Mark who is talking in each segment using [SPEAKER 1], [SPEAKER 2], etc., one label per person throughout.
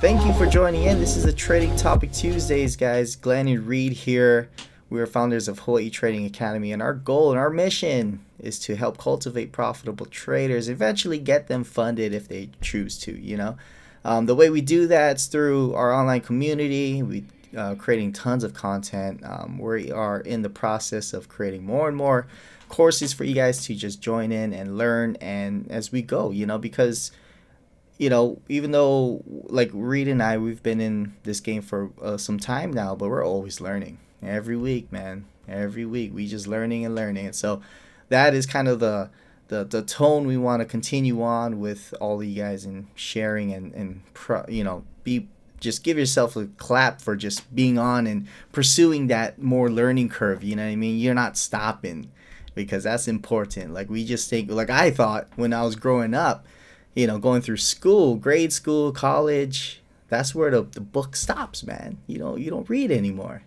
[SPEAKER 1] Thank you for joining in. This is a Trading Topic Tuesdays, guys. Glenn and Reed here. We are founders of Hawaii Trading Academy, and our goal and our mission is to help cultivate profitable traders, eventually get them funded if they choose to. You know, um, the way we do that is through our online community. We uh, creating tons of content. Um, we are in the process of creating more and more courses for you guys to just join in and learn, and as we go, you know, because you know, even though like Reed and I, we've been in this game for uh, some time now, but we're always learning every week, man. Every week, we just learning and learning. And so that is kind of the the, the tone we want to continue on with all of you guys and sharing and and pro, you know be just give yourself a clap for just being on and pursuing that more learning curve. You know what I mean? You're not stopping because that's important. Like we just think, like I thought when I was growing up you know, going through school, grade school, college, that's where the, the book stops, man. You know, you don't read anymore.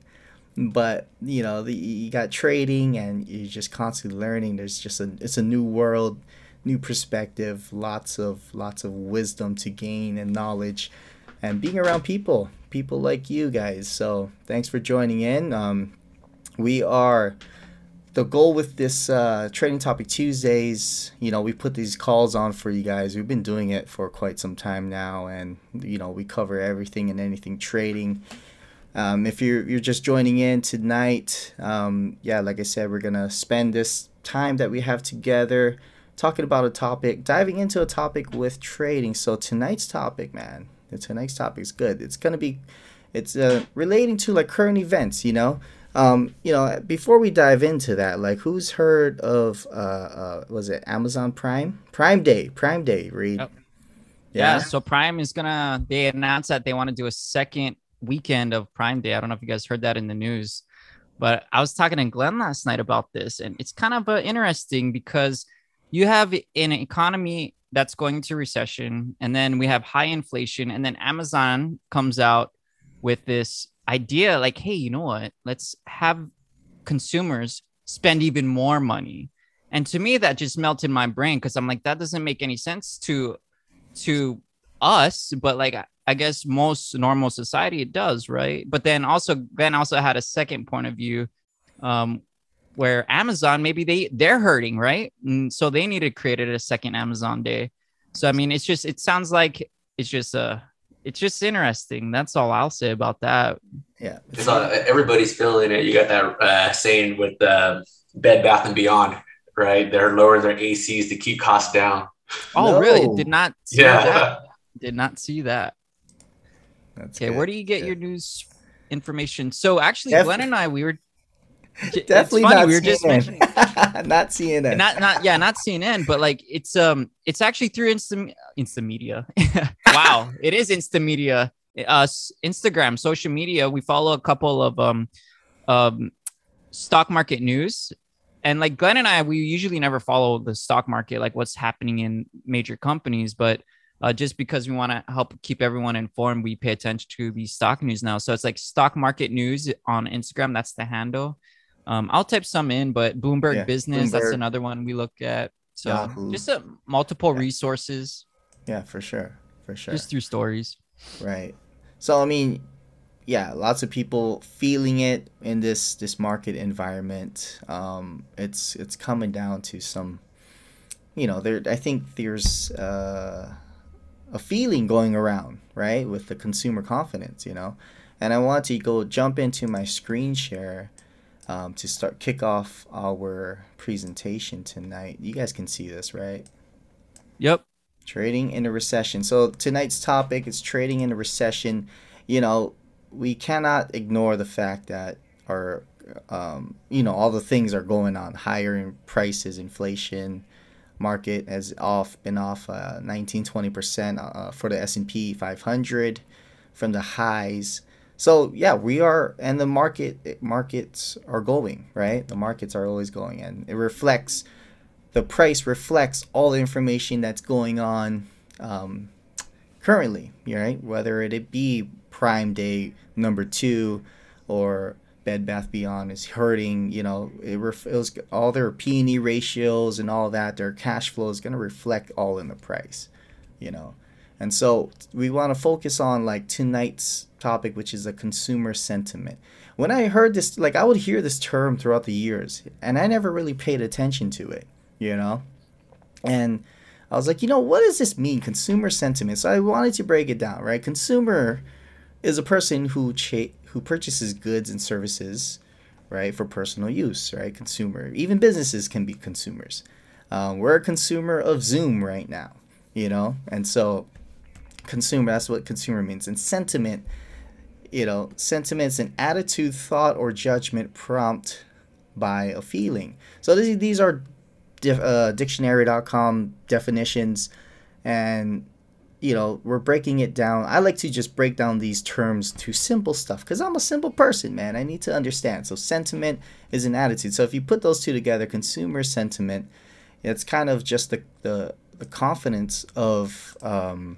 [SPEAKER 1] But you know, the, you got trading, and you're just constantly learning. There's just a it's a new world, new perspective, lots of lots of wisdom to gain and knowledge, and being around people, people like you guys. So thanks for joining in. Um, we are the goal with this uh, trading topic Tuesdays, you know, we put these calls on for you guys. We've been doing it for quite some time now, and you know, we cover everything and anything trading. Um, if you're you're just joining in tonight, um, yeah, like I said, we're gonna spend this time that we have together talking about a topic, diving into a topic with trading. So tonight's topic, man, tonight's topic is good. It's gonna be, it's uh, relating to like current events, you know. Um, you know, before we dive into that, like, who's heard of uh, uh was it Amazon Prime? Prime Day, Prime Day, Reed.
[SPEAKER 2] Oh. Yeah. yeah. So Prime is gonna. They announced that they want to do a second weekend of Prime Day. I don't know if you guys heard that in the news, but I was talking to Glenn last night about this, and it's kind of uh, interesting because you have an economy that's going into recession, and then we have high inflation, and then Amazon comes out with this idea like, hey, you know what? Let's have consumers spend even more money. And to me, that just melted my brain because I'm like, that doesn't make any sense to to us, but like I guess most normal society it does, right? But then also Ben also had a second point of view um where Amazon maybe they they're hurting, right? And so they need to create a second Amazon day. So I mean, it's just it sounds like it's just a it's just interesting. That's all I'll say about that.
[SPEAKER 1] Yeah,
[SPEAKER 3] it's all, everybody's feeling it. You got that uh, saying with uh, Bed Bath and Beyond, right? They're lowering their ACs to keep costs down.
[SPEAKER 2] Oh, no. really? Did not. yeah. That. Did not see that. That's okay. Good. Where do you get your news information? So actually, Def- Glenn and I, we were
[SPEAKER 1] Definitely not we were just mentioning not CNN.
[SPEAKER 2] Not not yeah, not CNN, but like it's um it's actually through Insta Insta Media. wow, it is Insta Media. Uh Instagram, social media. We follow a couple of um um stock market news. And like Glenn and I, we usually never follow the stock market, like what's happening in major companies, but uh, just because we want to help keep everyone informed, we pay attention to the stock news now. So it's like stock market news on Instagram. That's the handle. Um, I'll type some in, but Bloomberg yeah, Business, Bloomberg. that's another one we look at. So Yahoo. just a, multiple yeah. resources.
[SPEAKER 1] Yeah, for sure. For sure.
[SPEAKER 2] Just through stories.
[SPEAKER 1] Right. So I mean, yeah, lots of people feeling it in this this market environment. Um, it's it's coming down to some, you know, there. I think there's uh, a feeling going around, right, with the consumer confidence, you know, and I want to go jump into my screen share um, to start kick off our presentation tonight. You guys can see this, right?
[SPEAKER 2] Yep.
[SPEAKER 1] Trading in a recession. So tonight's topic is trading in a recession. You know, we cannot ignore the fact that our, um, you know, all the things are going on. Higher in prices, inflation, market has off been off uh, 19 20 percent uh, for the S&P 500 from the highs so yeah, we are, and the market markets are going right. The markets are always going, and it reflects the price reflects all the information that's going on um, currently, right? Whether it be Prime Day number two or Bed Bath Beyond is hurting. You know, it, ref- it was all their P and E ratios and all that. Their cash flow is going to reflect all in the price. You know, and so we want to focus on like tonight's topic, which is a consumer sentiment. When I heard this, like I would hear this term throughout the years, and I never really paid attention to it. You know, and I was like, you know, what does this mean, consumer sentiment? So I wanted to break it down, right? Consumer is a person who cha- who purchases goods and services, right, for personal use, right? Consumer. Even businesses can be consumers. Um, we're a consumer of Zoom right now, you know, and so consumer. That's what consumer means. And sentiment, you know, sentiment's an attitude, thought, or judgment prompt by a feeling. So these these are uh, dictionary.com definitions and you know we're breaking it down i like to just break down these terms to simple stuff because i'm a simple person man i need to understand so sentiment is an attitude so if you put those two together consumer sentiment it's kind of just the the, the confidence of um,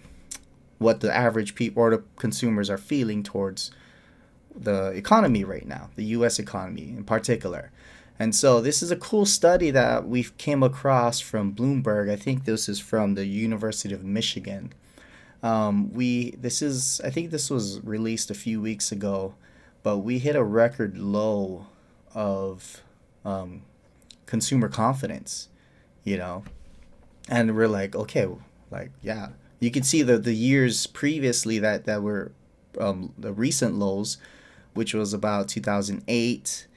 [SPEAKER 1] what the average people or the consumers are feeling towards the economy right now the us economy in particular and so this is a cool study that we came across from Bloomberg. I think this is from the University of Michigan. Um, we this is I think this was released a few weeks ago, but we hit a record low of um, consumer confidence, you know, and we're like, okay, like yeah, you can see the the years previously that that were um, the recent lows, which was about 2008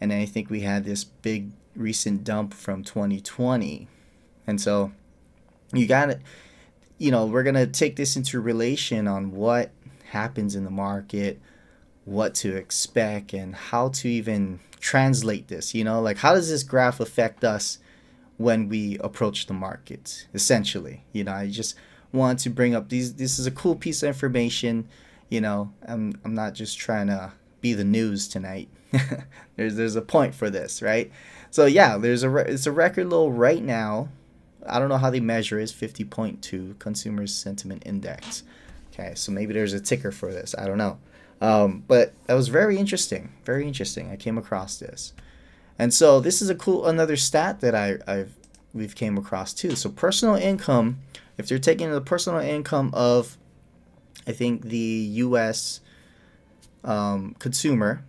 [SPEAKER 1] and I think we had this big recent dump from 2020. And so you got to, you know, we're to take this into relation on what happens in the market, what to expect, and how to even translate this. You know, like how does this graph affect us when we approach the market, essentially? You know, I just want to bring up these, this is a cool piece of information. You know, I'm, I'm not just trying to be the news tonight. there's there's a point for this, right? So yeah, there's a re- it's a record low right now. I don't know how they measure it. It's 50.2 Consumer Sentiment Index. Okay, so maybe there's a ticker for this. I don't know. Um, but that was very interesting. Very interesting. I came across this, and so this is a cool another stat that I I've we've came across too. So personal income, if they're taking the personal income of, I think the U.S. Um, consumer,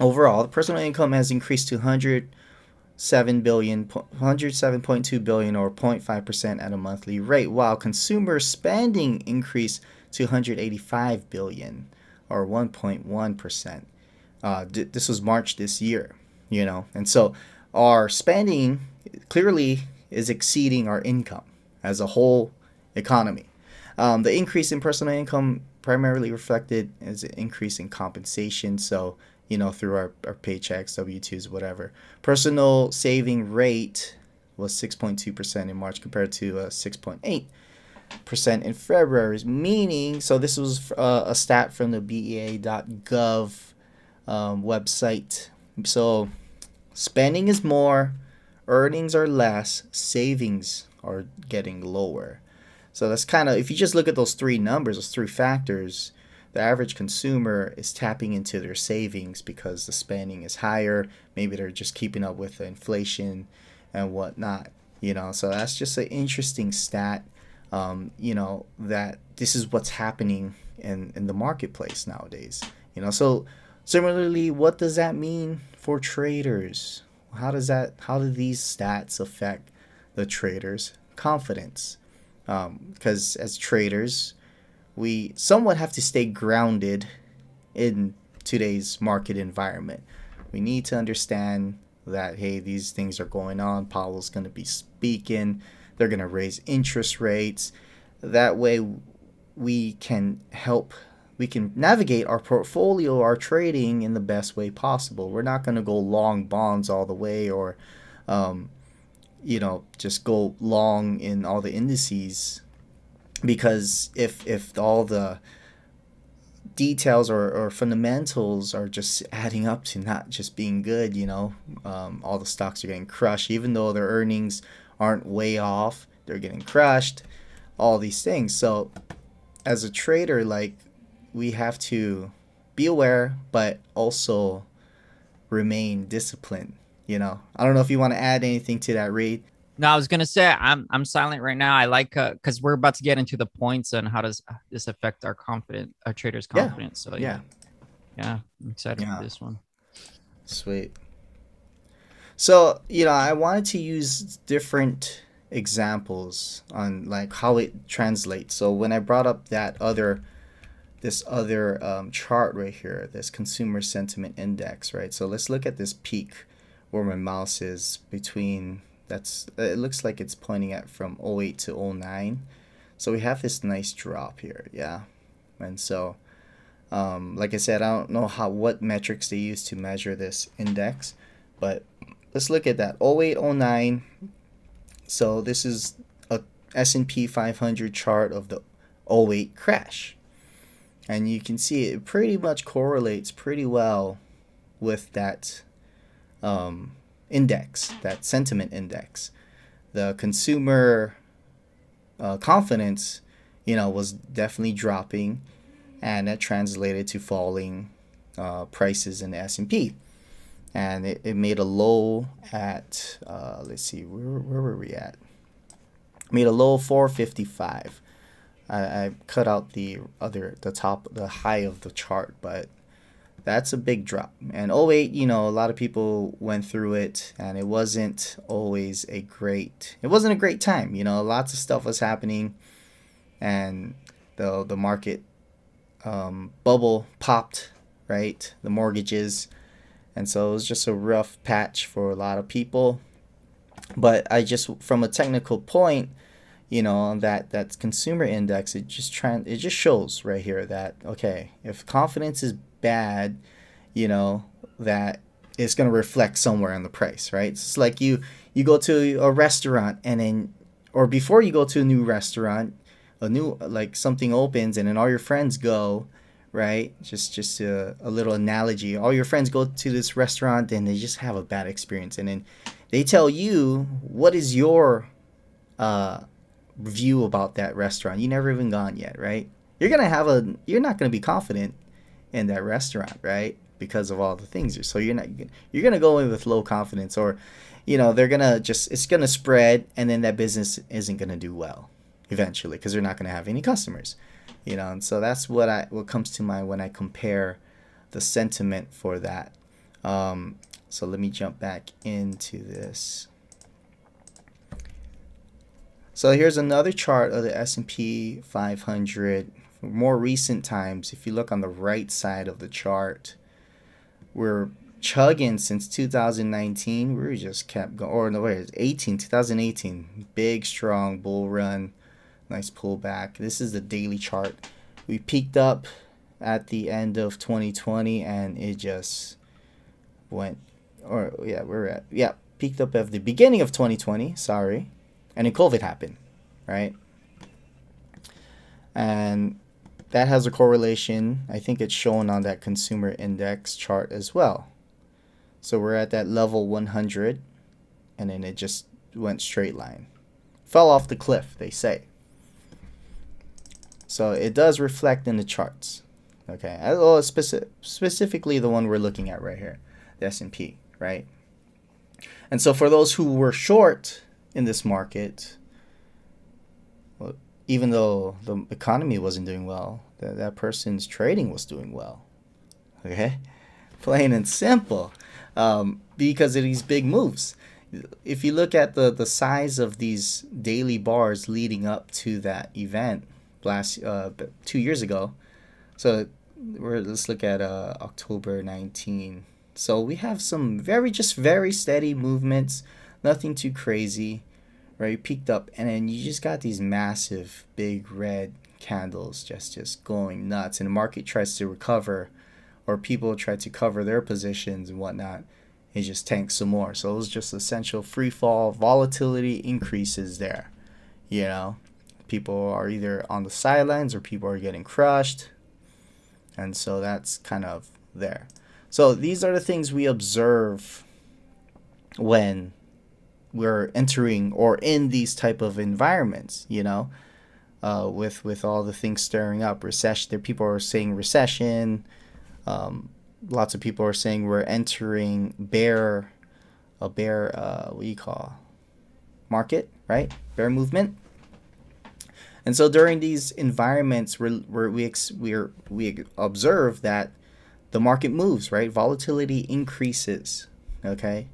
[SPEAKER 1] overall, the personal income has increased to 107 billion, 107.2 billion, or 0.5% at a monthly rate, while consumer spending increased to 185 billion, or 1.1%. Uh, d- this was March this year, you know, and so our spending clearly is exceeding our income as a whole economy. Um, the increase in personal income primarily reflected as an increase in compensation. So you know, through our, our paychecks, W 2s, whatever. Personal saving rate was 6.2% in March compared to uh, 6.8% in February, meaning, so this was uh, a stat from the BEA.gov um, website. So spending is more, earnings are less, savings are getting lower. So that's kind of, if you just look at those three numbers, those three factors, the average consumer is tapping into their savings because the spending is higher. Maybe they're just keeping up with the inflation and whatnot. You know, so that's just an interesting stat. Um, you know that this is what's happening in in the marketplace nowadays. You know, so similarly, what does that mean for traders? How does that? How do these stats affect the traders' confidence? Because um, as traders, we somewhat have to stay grounded in today's market environment. We need to understand that hey, these things are going on. Powell's going to be speaking. They're going to raise interest rates. That way, we can help. We can navigate our portfolio, our trading in the best way possible. We're not going to go long bonds all the way, or, um, you know, just go long in all the indices because if if all the details or, or fundamentals are just adding up to not just being good you know um, all the stocks are getting crushed even though their earnings aren't way off they're getting crushed all these things so as a trader like we have to be aware but also remain disciplined. You know, I don't know if you want to add anything to that, Reed.
[SPEAKER 2] No, I was gonna say I'm I'm silent right now. I like because uh, we're about to get into the points and how does this affect our confidence, our traders' confidence. Yeah. So yeah, yeah, I'm excited yeah. for this one.
[SPEAKER 1] Sweet. So you know, I wanted to use different examples on like how it translates. So when I brought up that other this other um, chart right here, this consumer sentiment index, right? So let's look at this peak where my mouse is between that's it looks like it's pointing at from 08 to 09 so we have this nice drop here yeah. And so um, like I said I don't know how what metrics they use to measure this index but let's look at that 08 09 so this is a S&P 500 chart of the 08 crash. And you can see it pretty much correlates pretty well with that um, index, that sentiment index. The consumer uh, confidence, you know, was definitely dropping, and that translated to falling uh, prices in the S&P. And it, it made a low at, uh, let's see, where, where were we at? Made a low 455. I, I cut out the other, the top, the high of the chart, but that's a big drop. And 08, you know, a lot of people went through it and it wasn't always a great it wasn't a great time. You know, lots of stuff was happening and the the market um, bubble popped, right? The mortgages. And so it was just a rough patch for a lot of people. But I just from a technical point, you know, that that consumer index, it just trend it just shows right here that okay, if confidence is bad, you know, that it's going to reflect somewhere on the price, right? It's like you you go to a restaurant and then or before you go to a new restaurant, a new like something opens and then all your friends go, right? Just just a, a little analogy. All your friends go to this restaurant and they just have a bad experience and then they tell you what is your uh view about that restaurant. You never even gone yet, right? You're going to have a you're not going to be confident in that restaurant, right? Because of all the things. So you're not you're gonna go in with low confidence, or you know they're gonna just it's gonna spread, and then that business isn't gonna do well eventually because they're not gonna have any customers, you know. And so that's what I what comes to mind when I compare the sentiment for that. Um, so let me jump back into this. So here's another chart of the S&P 500 more recent times, if you look on the right side of the chart, we're chugging since 2019. We just kept going, or no, wait, it's 18, 2018. Big, strong bull run, nice pullback. This is the daily chart. We peaked up at the end of 2020 and it just went, or yeah, we're at, yeah, peaked up at the beginning of 2020, sorry. And then COVID happened, right? And that has a correlation. I think it's shown on that consumer index chart as well. So we're at that level 100 and then it just went straight line. Fell off the cliff, they say. So it does reflect in the charts. Okay, well, oh, speci- specifically the one we're looking at right here, the S&P, right? And so for those who were short in this market, even though the economy wasn't doing well, that, that person's trading was doing well. Okay? Plain and simple. Um, because of these big moves. If you look at the, the size of these daily bars leading up to that event last uh, two years ago, so we're, let's look at uh, October 19. So we have some very, just very steady movements, nothing too crazy right? You Peaked up, and then you just got these massive, big red candles just just going nuts, and the market tries to recover, or people try to cover their positions and whatnot. It just tanks some more. So it was just essential free fall. Volatility increases there. You know, people are either on the sidelines or people are getting crushed, and so that's kind of there. So these are the things we observe when we're entering or in these type of environments you know uh, with with all the things stirring up recession there people are saying recession um, lots of people are saying we're entering bear, a bear, uh, what do you call, market, right? Bear movement. And so during these environments where, where we ex- we're, we observe that the market moves, right? Volatility increases, okay?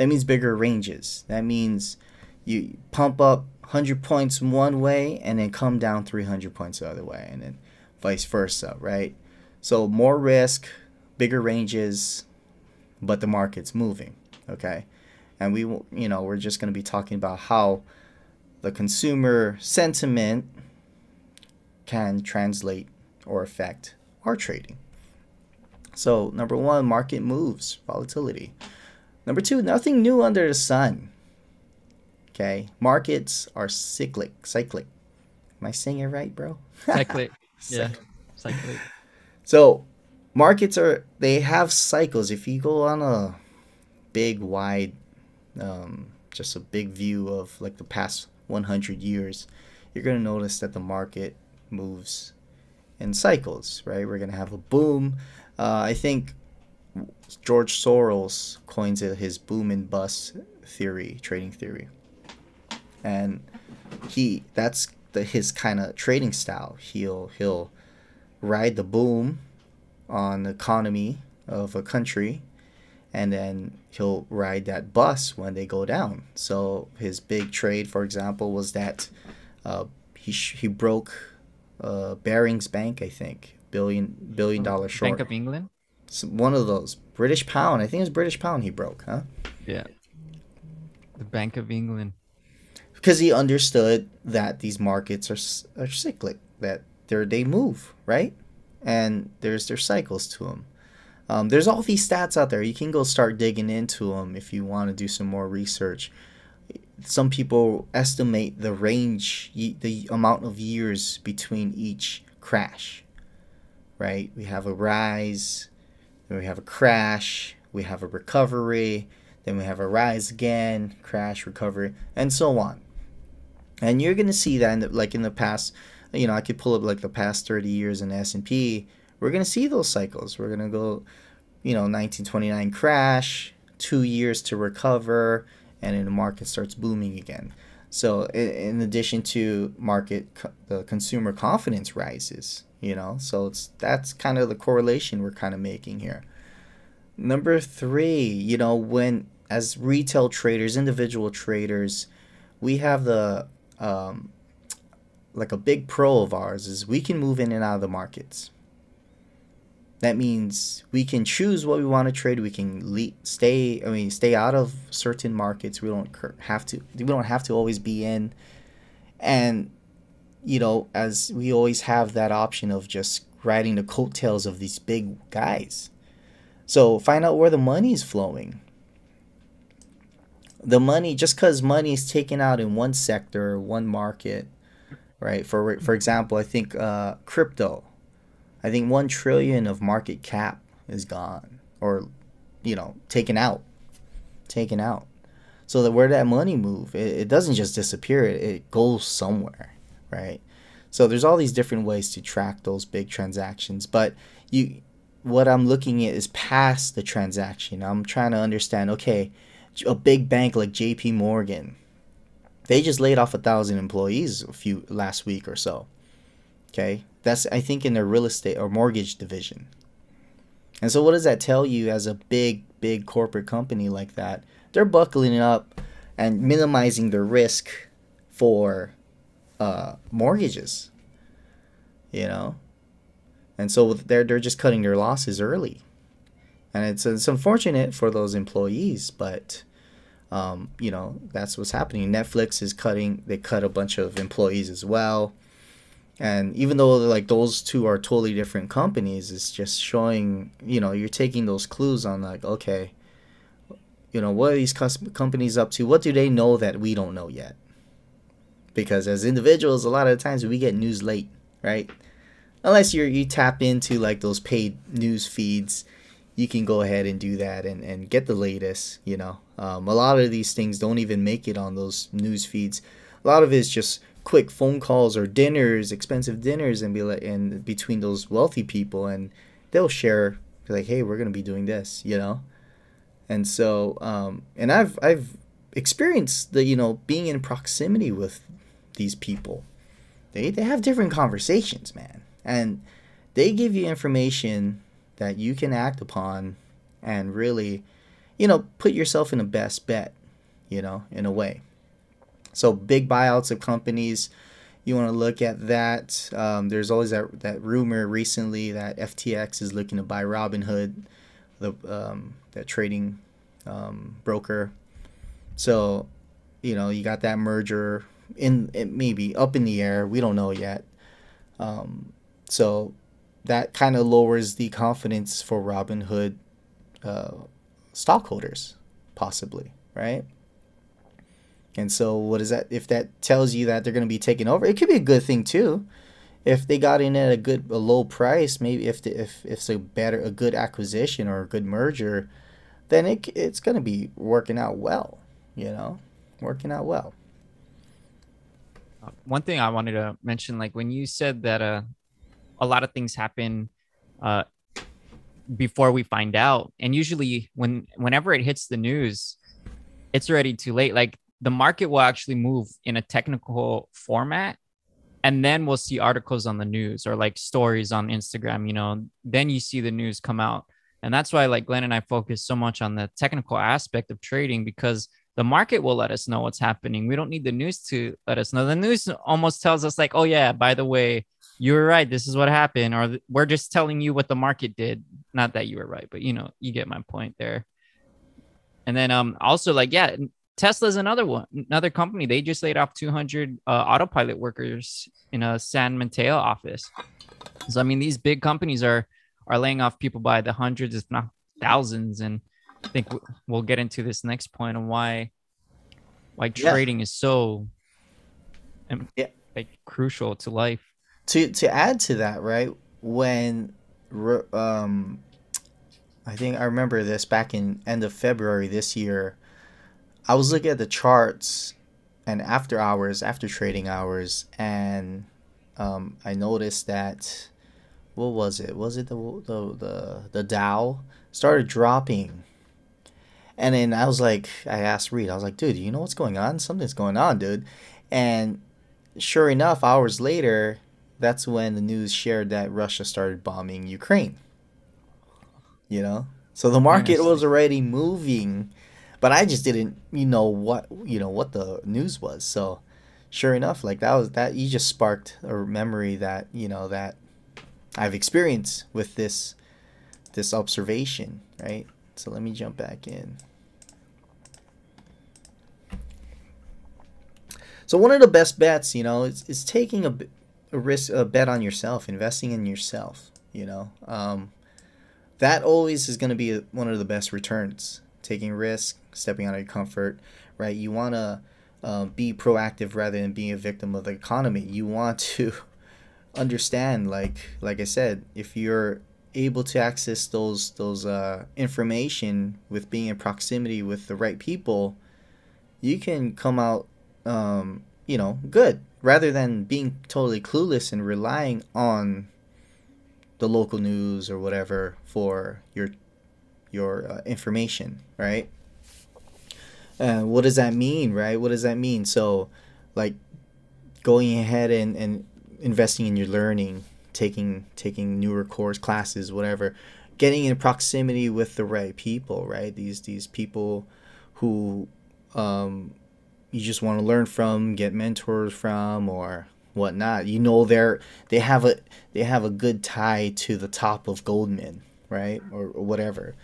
[SPEAKER 1] That means bigger ranges. That means you pump up 100 points one way and then come down 300 points the other way and then vice versa, right? So more risk, bigger ranges, but the market's moving, okay? And we, you know, we're just going to be talking about how the consumer sentiment can translate or affect our trading. So, number one, market moves, volatility. Number two, nothing new under the sun. Okay, markets are cyclic. Cyclic. Am I saying it right, bro?
[SPEAKER 2] Cyclic. yeah. Cyclic.
[SPEAKER 1] So, markets are they have cycles. If you go on a big, wide, um, just a big view of like the past 100 years, you're gonna notice that the market moves in cycles. Right? We're gonna have a boom. Uh, I think George Soros coins it his boom and bust theory, trading theory and he that's the his kind of trading style. He'll he'll ride the boom on the economy of a country and then he'll ride that bus when they go down. So his big trade, for example, was that uh, he sh- he broke uh, Barings Bank, I think, billion billion dollar short.
[SPEAKER 2] Bank of England.
[SPEAKER 1] One of those British pound. I think it's British pound he broke, huh?
[SPEAKER 2] Yeah. The Bank of England
[SPEAKER 1] because he understood that these markets are, are cyclic, that they they move, right? And there's their cycles to them. Um, there's all these stats out there. You can go start digging into them if you want to do some more research. Some people estimate the range, the amount of years between each crash, right? We have a rise, then we have a crash, we have a recovery, then we have a rise again, crash, recovery, and so on. And you're gonna see that in the, like in the past you know i could pull up like the past 30 years in s&p we're gonna see those cycles. We're gonna go you know 1929 crash two years to recover and then the market starts booming again. So in, addition to market the consumer confidence rises you know so it's that's kind of the correlation we're kind of making here number three you know when as retail traders individual traders we have the um, like a big pro of ours is we can move in and out of the markets. That means we can choose what we want to trade. We can le- stay. I mean, stay out of certain markets. We don't have to. We don't have to always be in. And you know, as we always have that option of just riding the coattails of these big guys. So find out where the money is flowing. The money just because money is taken out in one sector one market right? For for example i think uh, crypto. I think 1 trillion of market cap is gone or you know taken out taken out. So that where that money move it, it doesn't just disappear it, it goes somewhere right so there's all these different ways to track those big transactions but you what i'm looking at is past the transaction i'm trying to understand okay a big bank like J.P. Morgan, they just laid off a thousand employees a few last week or so. Okay, that's I think in their real estate or mortgage division. And so, what does that tell you as a big, big corporate company like that? They're buckling up and minimizing the risk for uh, mortgages. You know, and so they're they're just cutting their losses early and it's it's unfortunate for those employees, but um, you know that's what's happening. Netflix is cutting; they cut a bunch of employees as well, and even though like those two are totally different companies, it's just showing you know you're taking those clues on like okay, you know what are these companies up to? What do they know that we don't know yet? Because as individuals, a lot of times we get news late, right? Unless you you tap into like those paid news feeds you can go ahead and do that and, and get the latest you know um, a lot of these things don't even make it on those news feeds a lot of it is just quick phone calls or dinners expensive dinners and be like and between those wealthy people and they'll share like, hey, we're gonna be doing this, you know. And so, um, and I've I've experienced the you know being in proximity with these people. They they have different conversations, man, and they give you information that you can act upon and really, you know, put yourself in a best bet, you know, in a way. So big buyouts of companies, you want to look at that. Um, there's always that that rumor recently that FTX is looking to buy Robinhood, the um, that trading um, broker. So, you know, you got that merger in it maybe up in the air. We don't know yet. Um, so that kind of lowers the confidence for Robinhood uh, stockholders, possibly, right? And so, what is that? If that tells you that they're going to be taken over, it could be a good thing too. If they got in at a good, a low price, maybe if the, if if it's a better, a good acquisition or a good merger, then it it's going to be working out well. You know, working out well.
[SPEAKER 2] One thing I wanted to mention, like when you said that uh, a lot of things happen uh, before we find out, and usually when whenever it hits the news, it's already too late. Like the market will actually move in a technical format and then we'll see articles on the news or like stories on Instagram, you know, then you see the news come out. And that's why like Glenn and I focus so much on the technical aspect of trading because the market will let us know what's happening. We don't need the news to let us know. The news almost tells us like, "Oh yeah, by the way, you were right. This is what happened," or we're just telling you what the market did. Not that you were right, but you know, you get my point there. And then um also like yeah, Tesla's another one, another company. They just laid off 200 uh, autopilot workers in a San Mateo office. So I mean, these big companies are are laying off people by the hundreds, if not thousands. And I think we'll get into this next point on why why trading yeah. is so yeah. like crucial to life.
[SPEAKER 1] To to add to that, right? When um I think I remember this back in end of February this year I was looking at the charts and after hours, after trading hours, and um, I noticed that what was it? Was it the the the, the Dow started dropping? And then I was like, I asked Reed, I was like, dude, you know what's going on? Something's going on, dude. And sure enough, hours later, that's when the news shared that Russia started bombing Ukraine. You know? So the market was already moving but I just didn't, you know what, you know what the news was. So, sure enough, like that was that you just sparked a memory that you know that I've experienced with this this observation, right? So let me jump back in. So one of the best bets, you know, is, is taking a, a risk, a bet on yourself, investing in yourself. You know, um, that always is going to be one of the best returns taking risk, stepping out of your comfort, right? You want to uh, be proactive rather than being a victim of the economy. You want to understand, like like I said, if you're able to access those those uh, information with being in proximity with the right people, you can come out, um, you know, good rather than being totally clueless and relying on the local news or whatever for your your uh, information, right? Uh, what does that mean, right? What does that mean? So, like, going ahead and, and investing in your learning, taking taking newer course classes, whatever, getting in proximity with the right people, right? These these people who um, you just want to learn from, get mentors from, or whatnot. You know, they're they have a they have a good tie to the top of Goldman, right, or, or whatever.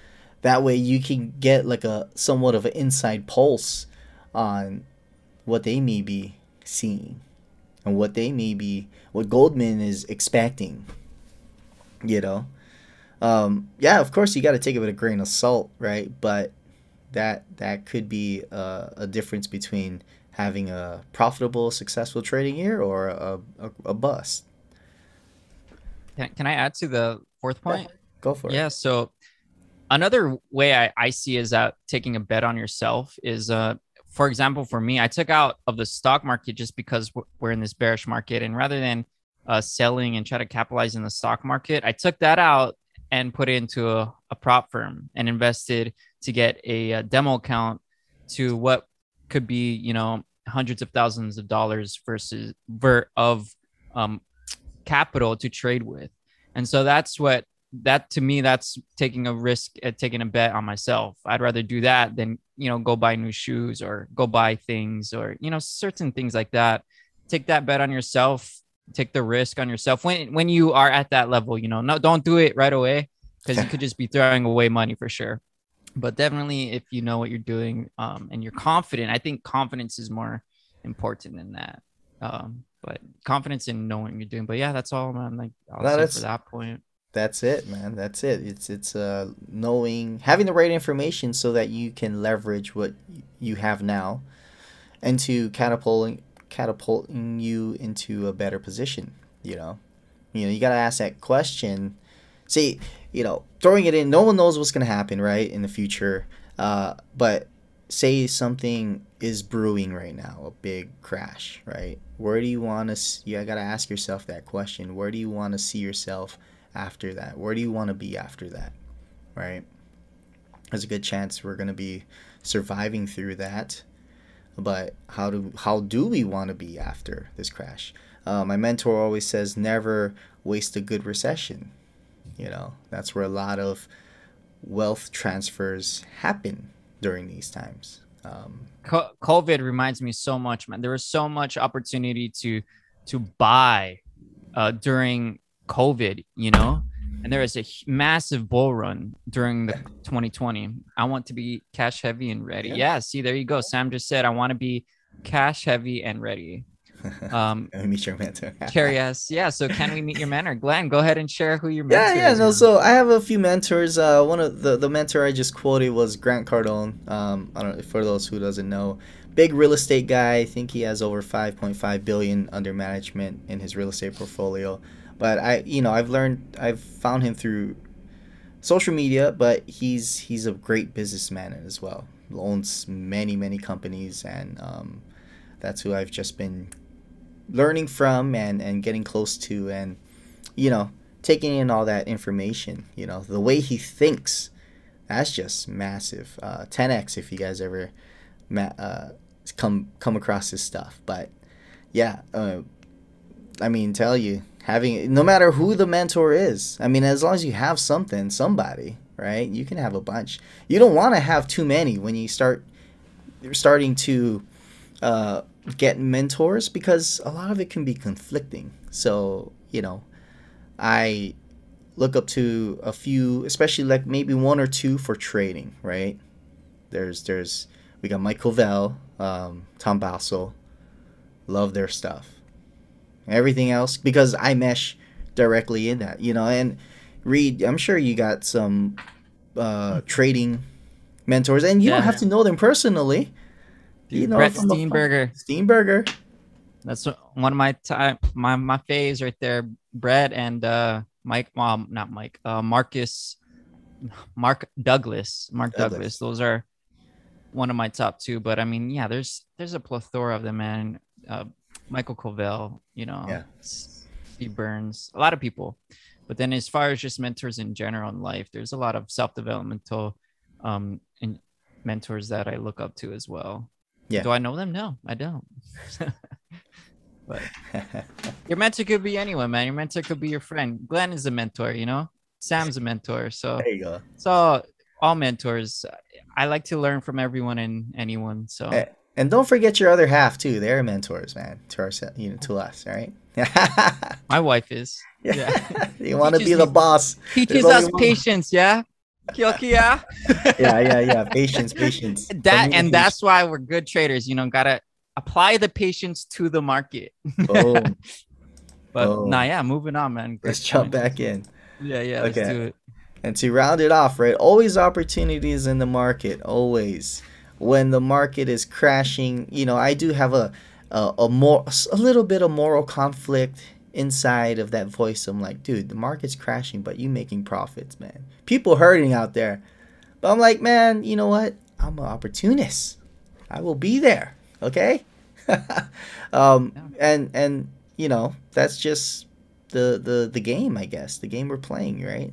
[SPEAKER 1] That way you can get like a somewhat of an inside pulse on what they may be seeing and what they may be what Goldman is expecting. You know? Um, yeah, of course you got to take it with a grain of salt, right? But that that could be a, a difference between having a profitable, successful trading year or a, a, a bust.
[SPEAKER 2] Can, can I add to the fourth point? Yeah,
[SPEAKER 1] go for
[SPEAKER 2] it. Yeah. So another way I, I see is that taking a bet on yourself is uh for example for me i took out of the stock market just because we're in this bearish market and rather than uh, selling and try to capitalize in the stock market i took that out and put it into a, a prop firm and invested to get a, a demo account to what could be, you know, hundreds of thousands of dollars versus ver of um, capital to trade with. And so that's what that to me that's taking a risk at taking a bet on myself. I'd rather do that than, you know, go buy new shoes or go buy things or, you know, certain things like that. Take that bet on yourself, take the risk on yourself when when you are at that level, you know. No don't do it right away because you could just be throwing away money for sure. But definitely if you know what you're doing um, and you're confident, I think confidence is more important than that. Um, but confidence in knowing what you're doing. But yeah, that's all, man. Like I'll
[SPEAKER 1] No,
[SPEAKER 2] say for that point.
[SPEAKER 1] That's it, man. That's it. It's it's uh knowing having the right information so that you can leverage what you have now and to catapulting catapulting you into a better position, you know. You know, you got to ask that question. See, you know, throwing it in, no one knows what's going to happen, right, in the future. Uh but say something is brewing right now, a big crash, right? Where do you want to you got to ask yourself that question. Where do you want to see yourself after that? Where do you want to be after that? Right? There's a good chance we're going to be surviving through that. But how do how do we want to be after this crash? Uh, my mentor always says never waste a good recession. You know, that's where a lot of wealth transfers happen during these times. Um,
[SPEAKER 2] COVID reminds me so much, man. There was so much opportunity to to buy uh, during COVID, you know, and there was a massive bull run during the 2020. I want to be cash heavy and ready.
[SPEAKER 1] Yeah.
[SPEAKER 2] Yeah. see, there you go. Sam just said I want to be cash heavy and ready. Um,
[SPEAKER 1] let me meet your mentor.
[SPEAKER 2] curious, yeah. So can we meet your mentor, Glenn? Go ahead and share who your
[SPEAKER 1] Yeah,
[SPEAKER 2] mentor
[SPEAKER 1] yeah.
[SPEAKER 2] is.
[SPEAKER 1] No,
[SPEAKER 2] man.
[SPEAKER 1] so I have a few mentors. Uh, one of the the mentor I just quoted was Grant Cardone. Um, I don't for those who doesn't know, big real estate guy. I think he has over 5.5 billion under management in his real estate portfolio. But I, you know, I've learned, I've found him through social media. But he's he's a great businessman as well. Owns many many companies, and um, that's who I've just been learning from and and getting close to and you know taking in all that information you know the way he thinks that's just massive. Uh, 10x if you guys ever ma- uh, come come across his stuff. But yeah uh, i mean tell you having no matter who the mentor is i mean as long as you have something somebody right you can have a bunch. You don't want to have too many when you start you're starting to uh, get mentors because a lot of it can be conflicting. So, you know, I look up to a few, especially like maybe one or two for trading, right? There's, there's, we got Mike Covel, um, Tom Basso, love their stuff. Everything else, because I mesh directly in that, you know, and Reed, I'm sure you got some uh, trading mentors, and you don't have to know them personally. You know,
[SPEAKER 2] Brett. Steenbarger.
[SPEAKER 1] Steenbarger.
[SPEAKER 2] That's one of my time my my faves right there. Brett and uh Mike, um, not Mike, uh Marcus, Mark Douglas, Mark
[SPEAKER 1] Douglas.
[SPEAKER 2] Douglas. Those are one of my top two. But I mean, yeah, there's there's a plethora of them, man. Uh, Michael Covel, you know,
[SPEAKER 1] Yeah.
[SPEAKER 2] Steve Burns, a lot of people. But then as far as just mentors in general in life, there's a lot of self developmental um and mentors that I look up to as well.
[SPEAKER 1] Yeah.
[SPEAKER 2] Do I know them? No, I don't. but your mentor could be anyone, man. Your mentor could be your friend. Glenn is a mentor, you know. Sam's a mentor. So
[SPEAKER 1] there you go.
[SPEAKER 2] so all mentors. I like to learn from everyone and anyone. So
[SPEAKER 1] Eh, And don't forget your other half too. They're mentors, man, to our, you know, to us, right?
[SPEAKER 2] my wife is
[SPEAKER 1] yeah. you want to be the boss.
[SPEAKER 2] teaches us patience, yeah. Kyokia.
[SPEAKER 1] Yeah, yeah, yeah. Patience, patience.
[SPEAKER 2] that and that's why we're good traders. You know, gotta apply the patience to the market.
[SPEAKER 1] oh.
[SPEAKER 2] But
[SPEAKER 1] Boom.
[SPEAKER 2] nah, yeah, moving on, man. Great
[SPEAKER 1] Let's jump back in.
[SPEAKER 2] Yeah, yeah, let's
[SPEAKER 1] Okay.
[SPEAKER 2] do it.
[SPEAKER 1] And to round it off, right? Always opportunities in the market. Always. When the market is crashing, you know, I do have a a, a more a little bit of moral conflict inside of that voice. I'm like, dude, the market's crashing, but you making profits, man. People hurting out there. But I'm like, man, you know what? I'm an opportunist. I will be there. Okay. um,
[SPEAKER 2] Yeah.
[SPEAKER 1] and and you know that's just the the the game, I guess. The game we're playing, right?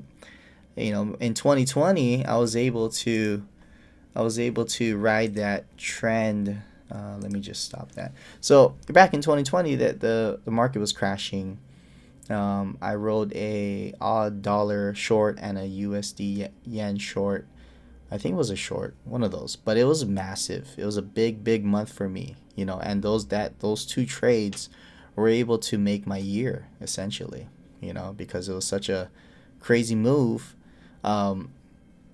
[SPEAKER 1] you know, in 2020, I was able to, I was able to ride that trend. Uh, let me just stop that. So back in 2020, that the the market was crashing. Um, I rode a odd dollar short and a USD yen short. I think it was a short, one of those, but it was massive. It was a big, big month for me, you know. And those that those two trades were able to make my year essentially, you know, because it was such a crazy move um,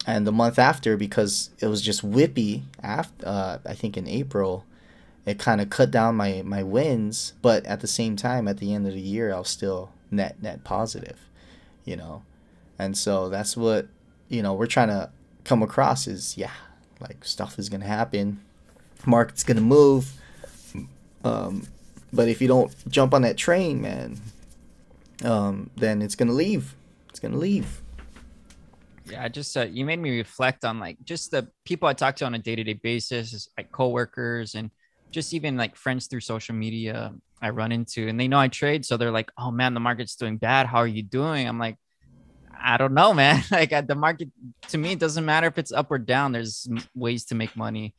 [SPEAKER 1] and the month after, because it was just whippy, after uh, I think in April, it kind of cut down my my wins. But at the same time, at the end of the year, I was still net net positive, you know, and so that's what you know we're trying to come across is yeah, like stuff is gonna happen, market's gonna move, um, but if you don't jump on that train, man, um, then it's gonna leave. It's gonna leave.
[SPEAKER 2] Yeah, I just uh, you made me reflect on like just the people I talk to on a day to day basis, like coworkers and just even like friends through social media I run into, and they know I trade, so they're like, "Oh man, the market's doing bad. How are you doing?" I'm like, "I don't know, man. like at the market to me, it doesn't matter if it's up or down. There's ways to make money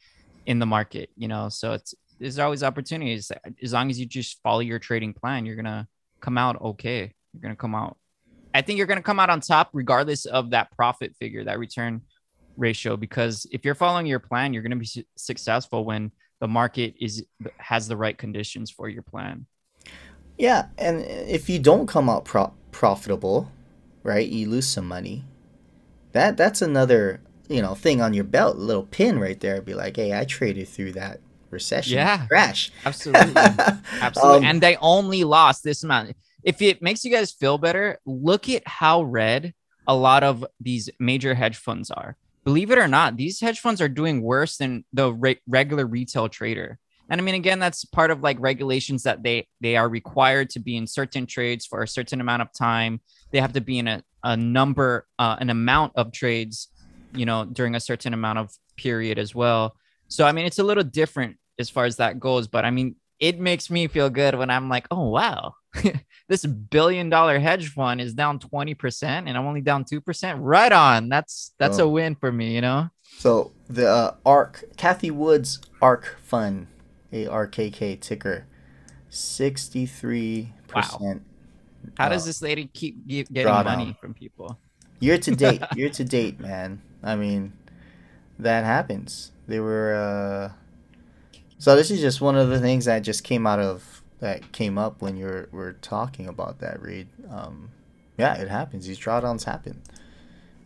[SPEAKER 2] in the market, you know. So it's there's always opportunities. As long as you just follow your trading plan, you're gonna come out okay. You're gonna come out I think you're going to come out on top regardless of that profit figure, that return ratio. Because if you're following your plan, you're going to be su- successful when the market is has the right conditions for your plan.
[SPEAKER 1] Yeah, and if you don't come out pro- profitable, right, you lose some money. That that's another you know thing on your belt, a little pin right there. Be like, hey, I traded through that recession
[SPEAKER 2] yeah,
[SPEAKER 1] crash.
[SPEAKER 2] Absolutely, absolutely. Um, and they only lost this amount if it makes you guys feel better, look at how red a lot of these major hedge funds are. Believe it or not, these hedge funds are doing worse than the re- regular retail trader. And I mean, again, that's part of like regulations that they they are required to be in certain trades for a certain amount of time. They have to be in a, a number, uh, an amount of trades, you know, during a certain amount of period as well. So I mean, it's a little different as far as that goes. But I mean, it makes me feel good when I'm like, oh wow, this billion dollar hedge fund is down 20% and I'm only down 2%. Right on. That's that's oh. a win for me, you know?
[SPEAKER 1] So the uh, ARK, Cathie Wood's ARK Fund, A R K K ticker, 63%. Wow.
[SPEAKER 2] How uh, does this lady keep getting money from people?
[SPEAKER 1] Year to date, year to date, man. I mean, that happens. They were uh so this is just one of the things that just came out of that came up when you were, were talking about that read. Um, yeah, it happens. These drawdowns happen,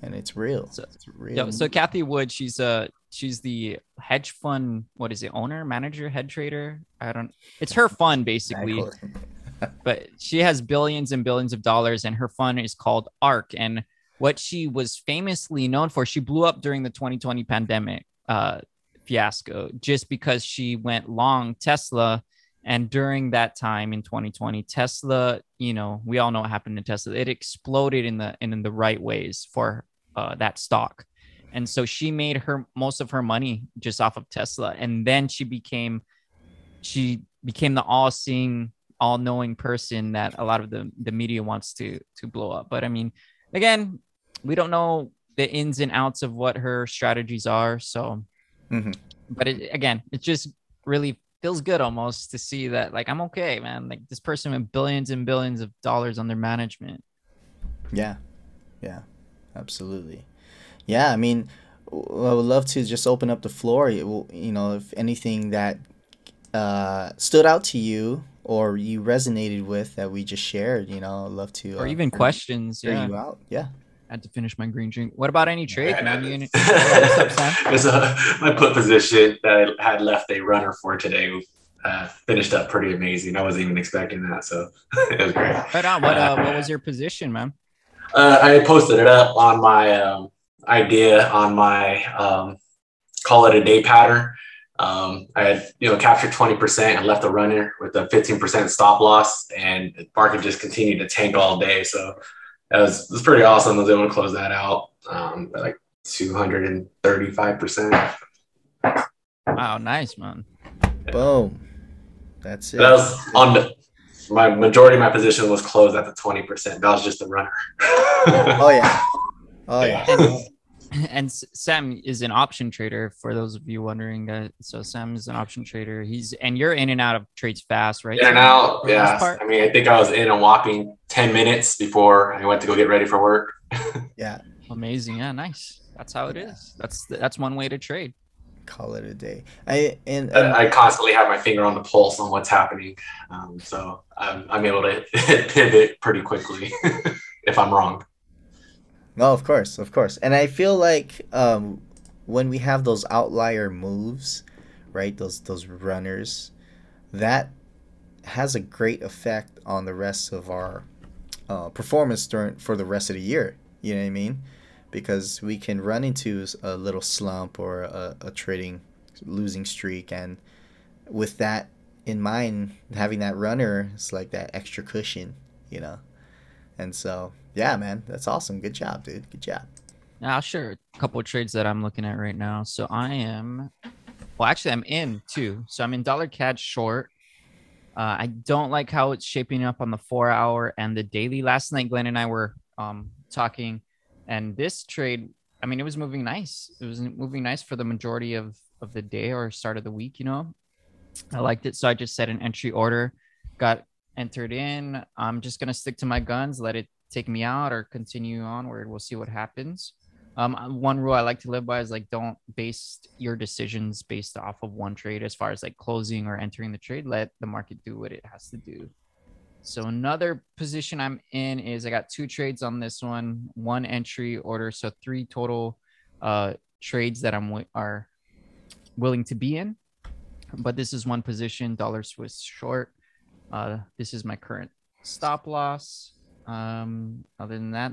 [SPEAKER 1] and it's real.
[SPEAKER 2] So,
[SPEAKER 1] it's real.
[SPEAKER 2] Yeah, so Cathie Wood, she's uh she's the hedge fund. What is it? Owner, manager, head trader? I don't. It's her fund basically. but she has billions and billions of dollars, and her fund is called ARK. And what she was famously known for, she blew up during the 2020 pandemic. Uh, fiasco just because she went long Tesla. And during that time in 2020, Tesla, you know, we all know what happened to Tesla. It exploded in the in the right ways for uh, that stock, and so she made her most of her money just off of Tesla. And then she became, she became the all-seeing, all-knowing person that a lot of the the media wants to to blow up. But I mean, again, we don't know the ins and outs of what her strategies are, so Mm-hmm. But it, again, it just really feels good almost to see that like I'm okay, man. Like this person with billions and billions of dollars under their management.
[SPEAKER 1] Yeah, yeah, absolutely. Yeah, I mean, I would love to just open up the floor. You know, if anything that uh, stood out to you or you resonated with that we just shared, you know, I'd love to.
[SPEAKER 2] Or uh, even questions.
[SPEAKER 1] Yeah. you out. Yeah
[SPEAKER 2] had to finish my green drink. What about any trade, man? You,
[SPEAKER 3] what's up, my put position that I had left a runner for today uh, finished up pretty amazing. I wasn't even expecting that, so it was great.
[SPEAKER 2] Right on. What uh, what was your position, man?
[SPEAKER 3] Uh, I posted it up on my um, idea on my um, call it a day pattern. Um, I had you know captured 20% and left the runner with a 15% stop loss, and the market just continued to tank all day. So it was, it was pretty awesome. I was able to close that out um, like 235%.
[SPEAKER 2] Wow, nice, man.
[SPEAKER 1] Yeah. Boom. That's it.
[SPEAKER 3] That was on the, my majority of my position was closed at the 20%. That was just the runner.
[SPEAKER 1] oh, yeah. Oh yeah.
[SPEAKER 2] And, and Sam is an option trader for those of you wondering. Uh, so Sam is an option trader. He's and you're in and out of trades fast, right?
[SPEAKER 3] In and out, yeah. I mean, I think I was in and walking ten minutes before I went to go get ready for work.
[SPEAKER 1] yeah.
[SPEAKER 2] Amazing. Yeah, nice. That's how it is. That's that's one way to trade.
[SPEAKER 1] Call it a day. I and,
[SPEAKER 3] and I constantly have my finger on the pulse on what's happening, um, so I'm, I'm able to pivot pretty quickly if I'm wrong.
[SPEAKER 1] No, of course, of course, and I feel like um, when we have those outlier moves, right? Those those runners, that has a great effect on the rest of our uh, performance during for the rest of the year. You know what I mean? Because we can run into a little slump or a, a trading losing streak, and with that in mind, having that runner is like that extra cushion, you know. And so, yeah, man, that's awesome. Good job, dude. Good job.
[SPEAKER 2] Now, share a couple of trades that I'm looking at right now. So I am, well, actually, I'm in too. So I'm in dollar CAD short. Uh, I don't like how it's shaping up on the four hour and the daily. Last night, Glenn and I were um, talking and this trade, I mean, it was moving nice. It was moving nice for the majority of of the day or start of the week. You know, I liked it, so I just set an entry order, got entered in. I'm just gonna stick to my guns, let it take me out, or continue onward. We'll see what happens. Um, one rule I like to live by is like don't base your decisions based off of one trade as far as like closing or entering the trade. Let the market do what it has to do. So another position I'm in is I got two trades on this one, one entry order, so three total uh, trades that I'm w- are willing to be in. But this is one position, dollar Swiss short. Uh, this is my current stop loss. Um, other than that,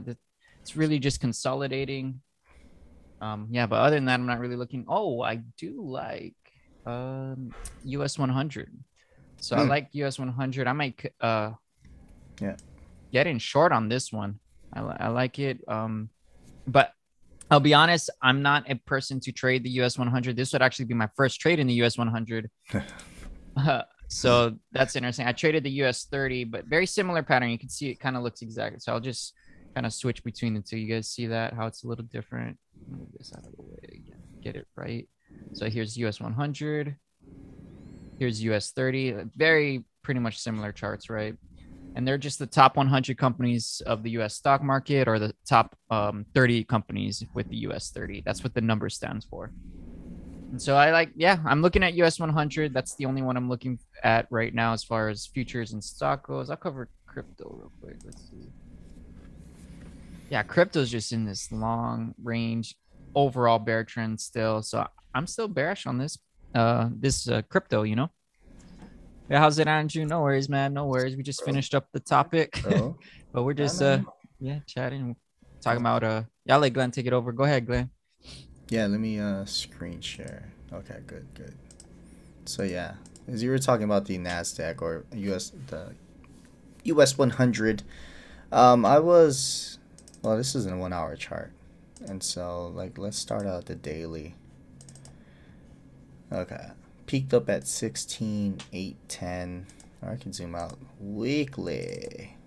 [SPEAKER 2] it's really just consolidating. Um, yeah, but other than that, I'm not really looking. Oh, I do like um, US 100. So I hmm. like US 100. I might uh
[SPEAKER 1] yeah
[SPEAKER 2] get in short on this one. I, I like it. Um, but I'll be honest, I'm not a person to trade the US 100. This would actually be my first trade in the US 100. uh, so that's interesting. I traded the US 30, but very similar pattern. You can see it kind of looks exactly. So I'll just kind of switch between the two. You guys see that how it's a little different. Move this out of the way again. Get it right. So here's US 100. Here's US 30. Very pretty much similar charts, right? And they're just the top 100 companies of the US stock market or the top um, 30 companies with the US 30. That's what the number stands for. And so I like, yeah, I'm looking at US 100. That's the only one I'm looking at right now as far as futures and stock goes. I'll cover crypto real quick. Let's see. Yeah, crypto's just in this long range overall bear trend still. So I'm still bearish on this uh this uh, crypto, you know. Yeah, how's it, Andrew? No worries, man. No worries. We just finished up the topic, but we're just uh yeah chatting, talking about uh. Yeah, let Glenn take it over. Go ahead, Glenn.
[SPEAKER 1] Yeah, let me uh screen share. Okay, good, good. So yeah, as you were talking about the Nasdaq or US the US 100, um, I was well. This is in a one-hour chart, and so like let's start out the daily. Okay. Peaked up at 16, 8, 10. I can zoom out weekly.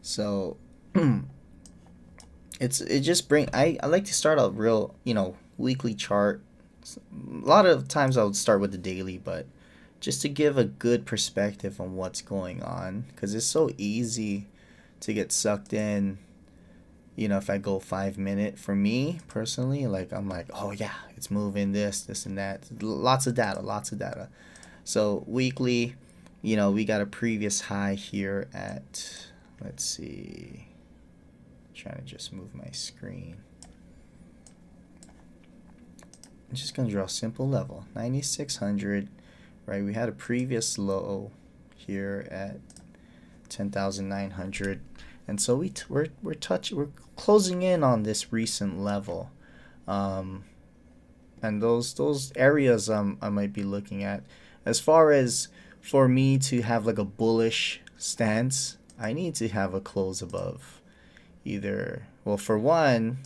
[SPEAKER 1] So it's it just bring I, I like to start out real, you know, weekly chart. A lot of times I would start with the daily, but just to give a good perspective on what's going on because it's so easy to get sucked in you know, if I go five minute for me personally, like I'm like, oh yeah, it's moving this, this and that. Lots of data, lots of data. So weekly, you know, we got a previous high here at, let's see, I'm trying to just move my screen. I'm just gonna draw a simple level, 9600, right? We had a previous low here at 10,900 and so we we're we're touch we're closing in on this recent level, um, and those those areas um I might be looking at. As far as for me to have like a bullish stance, I need to have a close above either well for one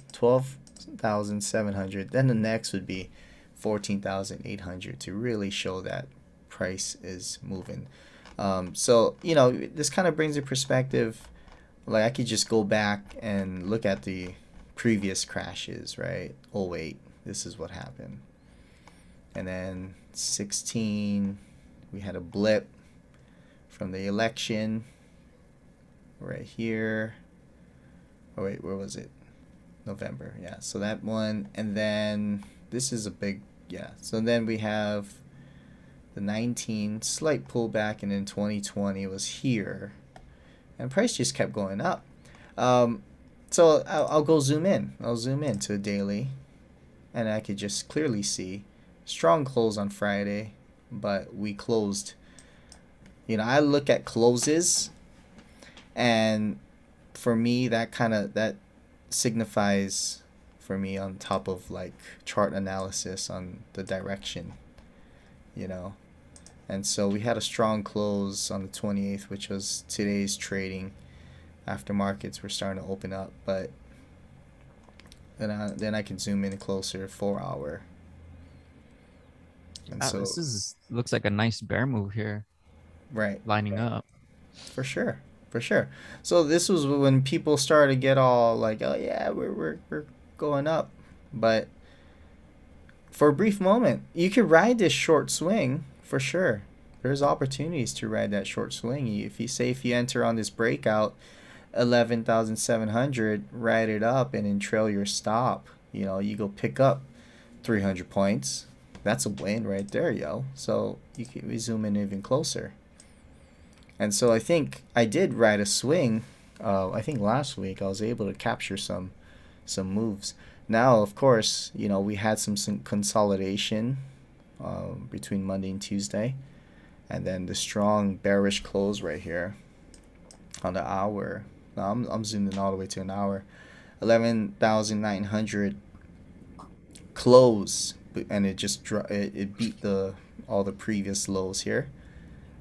[SPEAKER 1] 12,700 then the next would be 14,800 to really show that price is moving um, so you know this kind of brings a perspective like I could just go back and look at the previous crashes, right? Oh, wait, this is what happened. And then 16, we had a blip from the election right here. Oh, wait, where was it? November, yeah. So that one, and then this is a big, yeah. So then we have the 19 slight pullback, and then 2020 was here, and price just kept going up. Um, so I'll, I'll go zoom in. I'll zoom in to daily, and I could just clearly see strong close on Friday, but we closed. You know, I look at closes, and for me, that kind of that signifies for me on top of like chart analysis on the direction you know? And so we had a strong close on the 28th which was today's trading after markets were starting to open up but then I, then I can zoom in closer four hour
[SPEAKER 2] and ah, so this is looks like a nice bear move here.
[SPEAKER 1] Right.
[SPEAKER 2] Lining up.
[SPEAKER 1] For sure for sure. So this was when people started to get all like, "Oh yeah, we're we're we're going up," but for a brief moment, you could ride this short swing for sure. There's opportunities to ride that short swing. If you say if you enter on this breakout, eleven thousand seven hundred, ride it up and then trail your stop. You know, you go pick up three hundred points. That's a win right there, yo. So you can zoom in even closer. And so I think I did ride a swing. Uh, I think last week I was able to capture some some moves. Now, of course, you know we had some, some consolidation uh, between Monday and Tuesday, and then the strong bearish close right here on the hour. Now I'm I'm zooming all the way to an hour. Eleven thousand nine hundred close, and it just it, it beat the all the previous lows here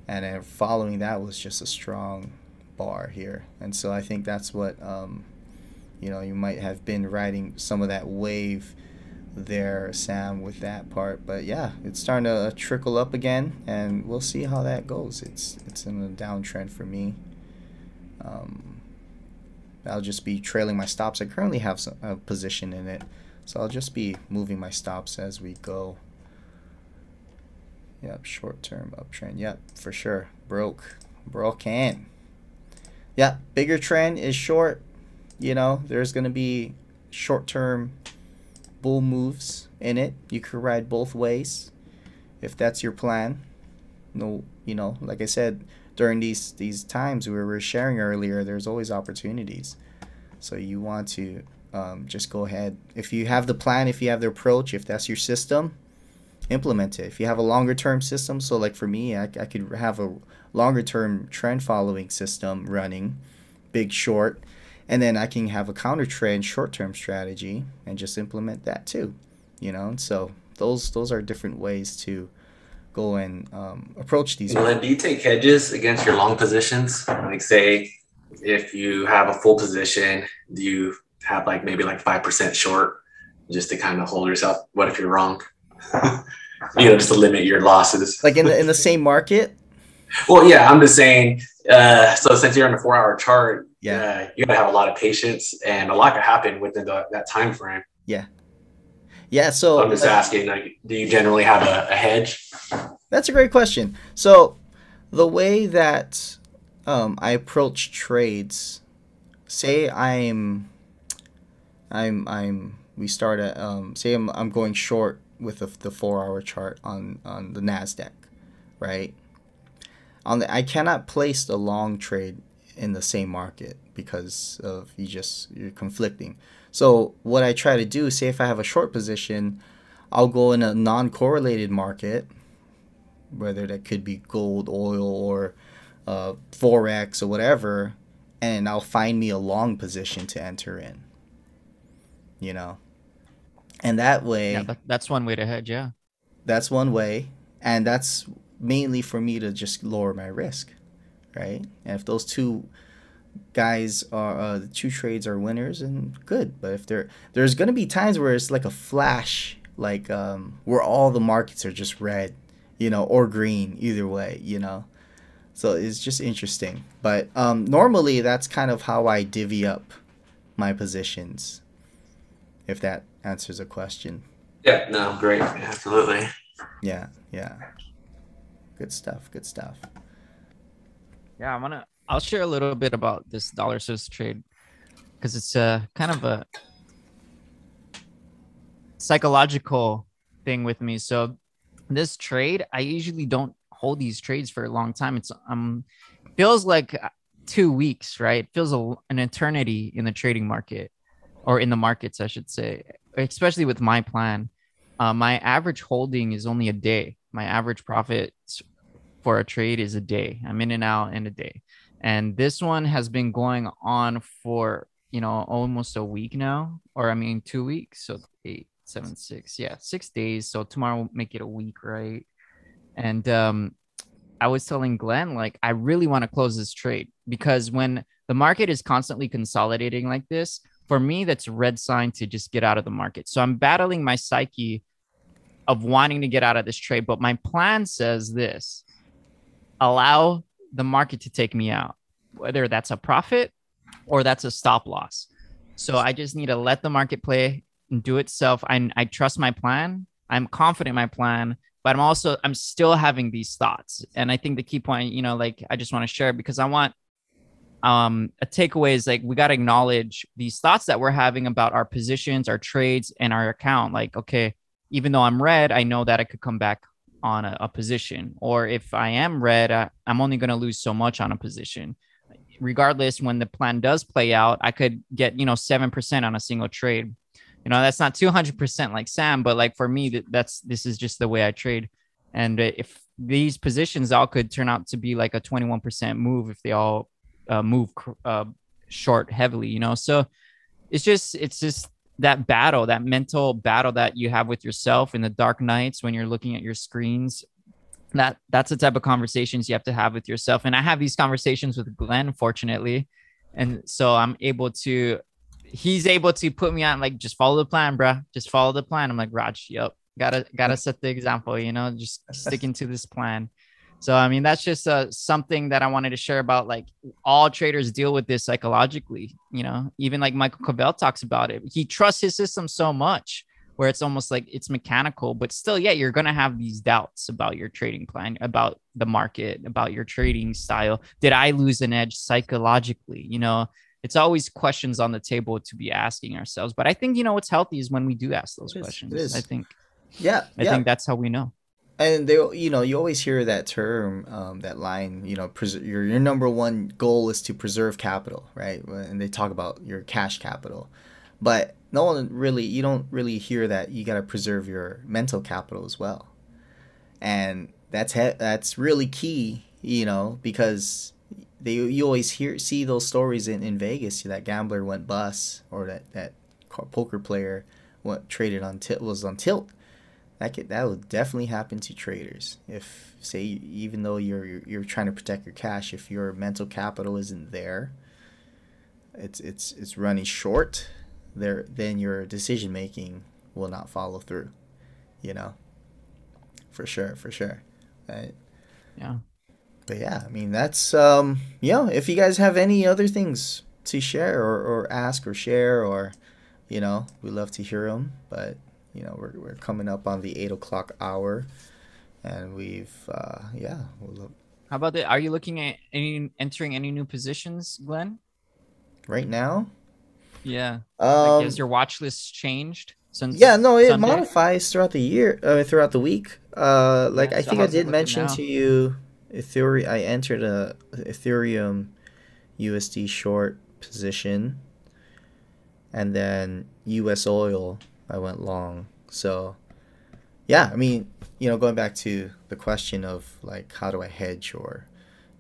[SPEAKER 1] and then following that was just a strong bar here. And so i think that's what um, you know you might have been riding some of that wave there sam with that part. But yeah it's starting to trickle up again and we'll see how that goes. It's it's in a downtrend for me. Um, i'll just be trailing my stops. I currently have some, a position in it. So i'll just be moving my stops as we go Yep, short term uptrend. Yep, for sure. Broke. Broke can. Yeah, bigger trend is short. You know, there's going to be short term bull moves in it. You could ride both ways if that's your plan. No, you know, like I said, during these these times we were sharing earlier, there's always opportunities. So you want to um, just go ahead. If you have the plan, if you have the approach, if that's your system, implement it. If you have a longer term system, so like for me, I, I could have a longer term trend following system running, big short, and then I can have a counter trend short term strategy and just implement that too. You know, so those those are different ways to go and um, approach these.
[SPEAKER 3] Well, do you take hedges against your long positions? Like say, if you have a full position, do you have like maybe like five percent short, just to kind of hold yourself? What if you're wrong? You know, just to limit your losses.
[SPEAKER 1] Like in the in the same market.
[SPEAKER 3] Well, yeah, I'm just saying. Uh, so since you're on a four-hour chart, yeah, uh, you gotta have a lot of patience, and a lot could happen within the, that time frame.
[SPEAKER 1] Yeah, yeah. So,
[SPEAKER 3] so I'm just uh, asking, like, do you generally have a, a, hedge?
[SPEAKER 1] That's a great question. So the way that um, I approach trades, say I'm, I'm, I'm. We start at um, say I'm I'm going short with the, the four hour chart on, on the NASDAQ, right? On the, I cannot place the long trade in the same market because of you just you're conflicting. So what I try to do, say if I have a short position, I'll go in a non-correlated market, whether that could be gold, oil, or uh, forex or whatever, and I'll find me a long position to enter in. You know, and that way
[SPEAKER 2] yeah, that, that's one way to hedge yeah.
[SPEAKER 1] That's one way. And that's mainly for me to just lower my risk right? And if those two guys are uh, the two trades are winners and good. But if there there's going to be times where it's like a flash like um, where all the markets are just red you know or green either way you know? So it's just interesting. But um, normally that's kind of how i divvy up my positions if that answers a question.
[SPEAKER 3] Yeah, no, great. Absolutely.
[SPEAKER 1] Yeah, yeah. Good stuff. Good stuff.
[SPEAKER 2] Yeah, I'm gonna. I'll share a little bit about this dollar Swiss trade because it's a kind of a psychological thing with me. So this trade, I usually don't hold these trades for a long time. It's um feels like two weeks, right? It feels a, an eternity in the trading market or in the markets, I should say, especially with my plan. Uh, my average holding is only a day. My average profit for a trade is a day. I'm in and out in a day. And this one has been going on for, you know, almost a week now, or I mean, two weeks. So eight, seven, six. Yeah, six days. So tomorrow will make it a week, right? And um, I was telling Glenn, like, I really want to close this trade because when the market is constantly consolidating like this, for me, that's a red sign to just get out of the market. So I'm battling my psyche of wanting to get out of this trade. But my plan says this allow the market to take me out, whether that's a profit or that's a stop loss. So I just need to let the market play and do itself. I, I trust my plan. I'm confident my plan, but I'm also I'm still having these thoughts. And I think the key point, you know, like I just want to share because I want um a takeaway is like we got to acknowledge these thoughts that we're having about our positions, our trades, and our account. Like, okay, even though I'm red, I know that I could come back on a, a position. Or if I am red, I, I'm only going to lose so much on a position. Regardless, when the plan does play out, I could get, you know, 7% on a single trade. You know, that's not 200% like Sam, but like for me, that's this is just the way I trade. And if these positions all could turn out to be like a 21% move if they all uh, move uh, short heavily, you know, so it's just, it's just that battle, that mental battle that you have with yourself in the dark nights when you're looking at your screens. That that's the type of conversations you have to have with yourself. And I have these conversations with Glenn, fortunately. And so I'm able to he's able to put me on like just follow the plan, bro. Just follow the plan. I'm like, Raj, yep. Gotta gotta set the example, you know, just sticking to this plan. So I mean, that's just uh, something that I wanted to share about. Like all traders deal with this psychologically. You know, even like Michael Covel talks about it. He trusts his system so much where it's almost like it's mechanical, but still, yeah, you're gonna have these doubts about your trading plan, about the market, about your trading style. Did I lose an edge psychologically? You know, it's always questions on the table to be asking ourselves. But I think you know what's healthy is when we do ask those questions. I think.
[SPEAKER 1] Yeah,
[SPEAKER 2] I
[SPEAKER 1] yeah.
[SPEAKER 2] think that's how we know
[SPEAKER 1] and they you know you always hear that term um, that line you know pres- your, your number one goal is to preserve capital right? And they talk about your cash capital. But no one really you don't really hear that you got to preserve your mental capital as well. And that's he- that's really key you know because they you always hear see those stories in, in Vegas that gambler went bust or that that poker player what traded on tilt was on tilt that could that will definitely happen to traders. If say even though you're, you're you're trying to protect your cash if your mental capital isn't there it's it's it's running short there then your decision making will not follow through you know? For sure for sure right?
[SPEAKER 2] Yeah.
[SPEAKER 1] But yeah i mean that's um you know if you guys have any other things to share or, or ask or share or you know we love to hear them but you know we're, we're coming up on the eight o'clock hour. And we've uh yeah we'll
[SPEAKER 2] how about that are you looking at any entering any new positions glenn?
[SPEAKER 1] Right now?
[SPEAKER 2] Yeah.
[SPEAKER 1] Um
[SPEAKER 2] like, has your watch list changed since
[SPEAKER 1] yeah no it Sunday? modifies throughout the year uh, throughout the week. Uh like yeah, i so think i did mention now? to you ethereum i entered a ethereum usd short position. And then us oil I went long. So, yeah, I mean, you know, going back to the question of like how do I hedge or,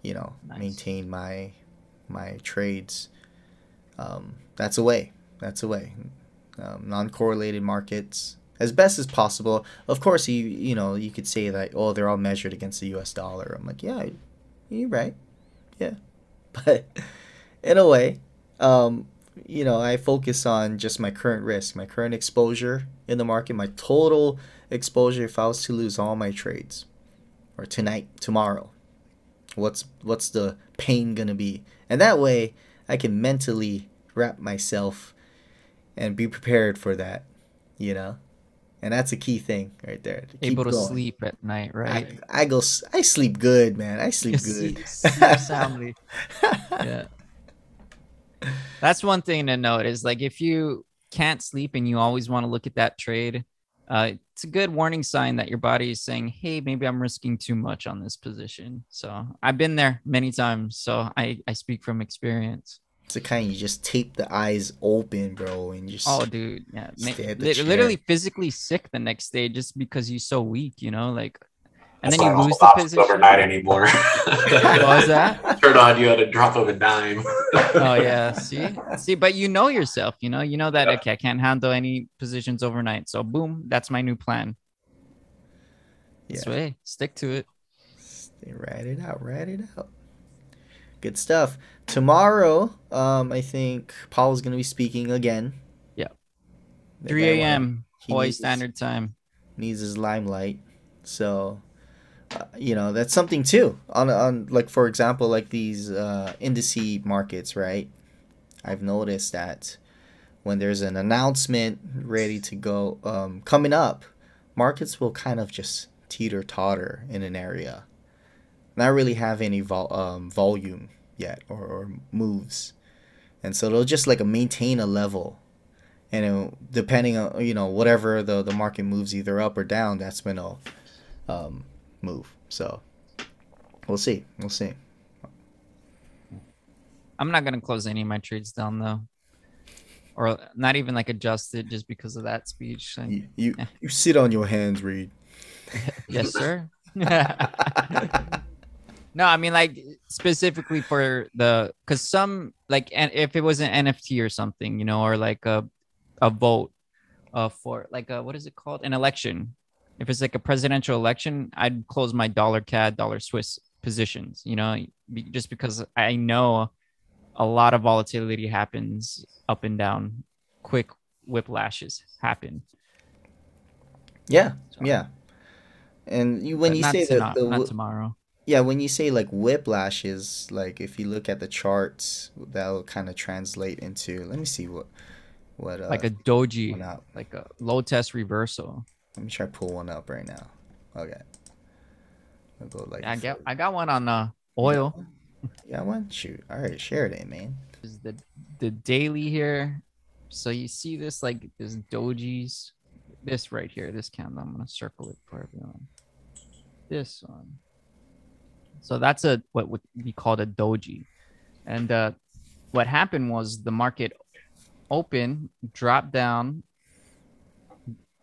[SPEAKER 1] you know, nice. maintain my my trades. Um, that's a way. That's a way. Um, non-correlated markets as best as possible. Of course, you you know you could say that oh they're all measured against the U.S. dollar. I'm like yeah, you're right. Yeah, but in a way, um, you know, I focus on just my current risk, my current exposure in the market, my total exposure if I was to lose all my trades or tonight, tomorrow. What's what's the pain going to be? And that way I can mentally wrap myself and be prepared for that. You know, and that's a key thing right there.
[SPEAKER 2] To Able to going. sleep at night, right?
[SPEAKER 1] I, I, go. I sleep good, man. I sleep good.
[SPEAKER 2] sleep soundly. yeah. That's one thing to note is like if you can't sleep and you always want to look at that trade, uh, it's a good warning sign that your body is saying, "Hey, maybe I'm risking too much on this position." So I've been there many times, so I I speak from experience.
[SPEAKER 1] It's the kind you just tape the eyes open, bro, and just
[SPEAKER 2] oh, dude, yeah, literally physically sick the next day just because you're so weak, you know, like and That's then you lose the position
[SPEAKER 3] overnight anymore.
[SPEAKER 2] what was that?
[SPEAKER 3] Turn on, you had a drop of a dime.
[SPEAKER 2] oh yeah, see, see, but you know yourself. You know, you know that yeah. okay, I can't handle any positions overnight. So boom, that's my new plan. Yeah. way, stick to it.
[SPEAKER 1] Stay, write it out. Write it out. Good stuff. Tomorrow, um, I think Paul is gonna be speaking again.
[SPEAKER 2] Yeah. 3 a.m. Hawaii Standard Time.
[SPEAKER 1] Needs his limelight. So uh, you know that's something too. On on like for example like these uh indice markets right? I've noticed that when there's an announcement ready to go um coming up markets will kind of just teeter totter in an area. Not really have any vol- um, volume yet or, or moves. And so they'll just like maintain a level. And it, depending on you know whatever the the market moves either up or down that's when it'll um, move. So we'll see. We'll see.
[SPEAKER 2] I'm not gonna close any of my trades down though, or not even like adjust it just because of that speech.
[SPEAKER 1] you you, you sit on your hands, Reed.
[SPEAKER 2] yes, sir. no, I mean like specifically for the because some like and if it was an NFP or something, you know, or like a a vote uh for like a what is it called an election if it's like a presidential election, I'd close my dollar CAD, dollar Swiss positions, you know, just because I know a lot of volatility happens up and down, quick whiplashes happen.
[SPEAKER 1] Yeah, so, yeah. And you, when you say that,
[SPEAKER 2] the, not tomorrow.
[SPEAKER 1] Yeah, when you say like whiplashes, like if you look at the charts, that'll kind of translate into. Let me see what, what
[SPEAKER 2] uh, like a doji, like a low test reversal.
[SPEAKER 1] Let me try pull one up right now. Okay.
[SPEAKER 2] I'll go like I got I got one on uh oil.
[SPEAKER 1] You got one? Shoot. All right, share it, man.
[SPEAKER 2] This is the the daily here. So you see this like this dojis. This right here, this candle. I'm gonna circle it for everyone. This one. So that's a what would be called a doji. And uh what happened was the market open, dropped down,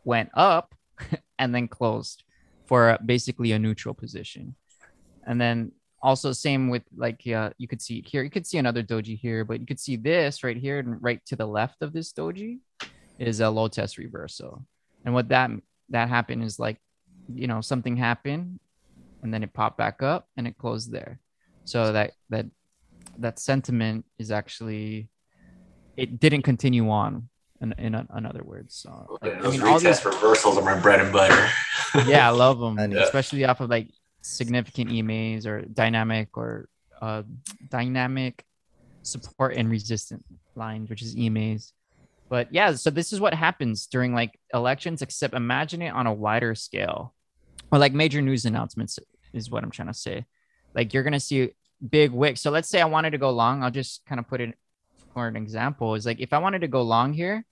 [SPEAKER 2] went up, and then closed for basically a neutral position. And then also same with like uh, you could see here, you could see another doji here, but you could see this right here and right to the left of this doji is a low test reversal. And what that that happened is like, you know, something happened and then it popped back up and it closed there. So that that that sentiment is actually it didn't continue on in, in, in other words. So,
[SPEAKER 3] like, I mean, all these reversals are my bread and butter.
[SPEAKER 2] yeah, I love them, yeah. especially off of like significant EMAs or dynamic or uh, dynamic support and resistance lines, which is EMAs. But yeah, so this is what happens during like elections, except imagine it on a wider scale or like major news announcements is what I'm trying to say. Like you're gonna see big wicks. So let's say I wanted to go long. I'll just kind of put it for an example is like if I wanted to go long here,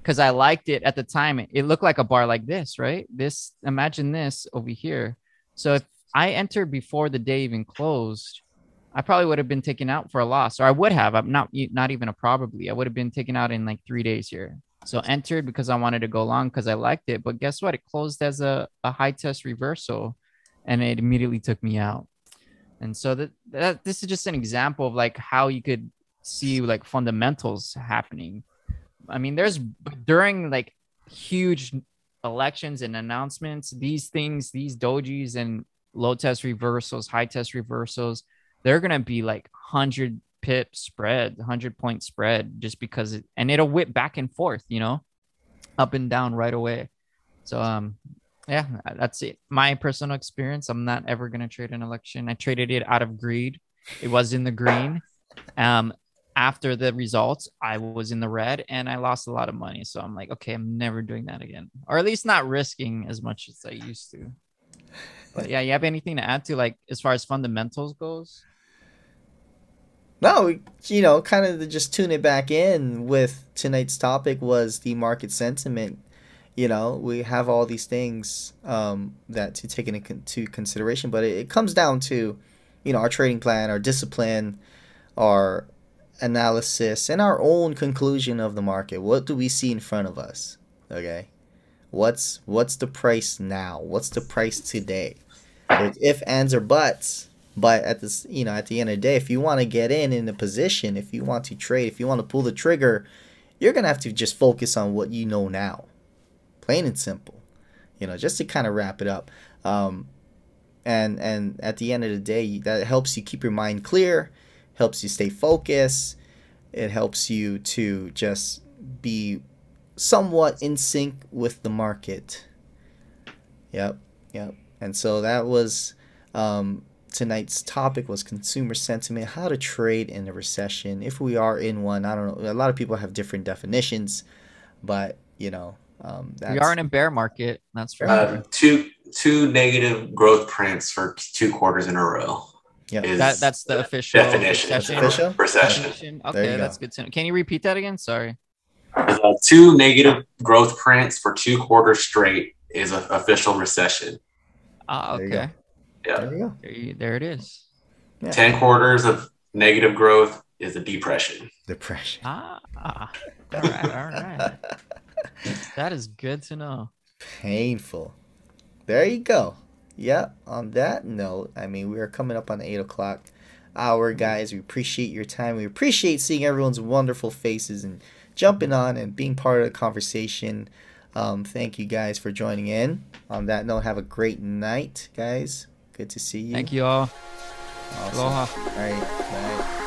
[SPEAKER 2] because I liked it at the time, it looked like a bar like this, right? This imagine this over here. So if I entered before the day even closed, I probably would have been taken out for a loss, or I would have. I'm not not even a probably. I would have been taken out in like three days here. So entered because I wanted to go long because I liked it. But guess what? It closed as a, a high test reversal and it immediately took me out. And so that, that this is just an example of like how you could see like fundamentals happening. I mean, there's during like huge elections and announcements, these things, these dojis and low test reversals, high test reversals, they're gonna be like hundred pip spread, hundred point spread, just because it, and it'll whip back and forth, you know, up and down right away. So um, yeah, that's it. My personal experience. I'm not ever gonna trade an election. I traded it out of greed. It was in the green. Um, after the results, I was in the red and I lost a lot of money. So I'm like, okay, I'm never doing that again, or at least not risking as much as I used to. But yeah, you have anything to add to like as far as fundamentals goes?
[SPEAKER 1] No, you know, kind of just tune it back in with tonight's topic was the market sentiment. You know, we have all these things um, that to take into consideration, but it, it comes down to, you know, our trading plan, our discipline, our analysis, and our own conclusion of the market. What do we see in front of us? Okay, what's what's the price now? What's the price today? if ands or buts but at this, you know, at the end of the day, if you want to get in in a position, if you want to trade, if you want to pull the trigger, you're gonna have to just focus on what you know now, plain and simple. You know, just to kind of wrap it up. Um, and and at the end of the day, that helps you keep your mind clear, helps you stay focused. It helps you to just be somewhat in sync with the market. Yep, yep. And so that was um, tonight's topic was consumer sentiment, how to trade in a recession. If we are in one, I don't know. A lot of people have different definitions, but you know, um,
[SPEAKER 2] we are in a bear market. That's true.
[SPEAKER 3] Uh, two two negative growth prints for two quarters in a row.
[SPEAKER 2] Yeah, that, that's the official
[SPEAKER 3] definition. Recession. Official?
[SPEAKER 2] recession. Okay, that's good to know. Can you repeat that again? Sorry.
[SPEAKER 3] Uh, two negative growth prints for two quarters straight is an official recession.
[SPEAKER 2] Ah, uh, okay.
[SPEAKER 3] Yeah.
[SPEAKER 1] There you go.
[SPEAKER 2] There, you, there it is.
[SPEAKER 3] Yeah. 10 quarters of negative growth is a depression.
[SPEAKER 1] Depression.
[SPEAKER 2] Ah, all right, all right. that is good to know.
[SPEAKER 1] Painful. There you go. Yep. On that note, I mean, we are coming up on the 8 o'clock hour, guys. We appreciate your time. We appreciate seeing everyone's wonderful faces and jumping on and being part of the conversation. Um, thank you guys for joining in. On that note, have a great night, guys. Good to see you.
[SPEAKER 2] Thank you all.
[SPEAKER 1] Awesome. Aloha. All right. Bye.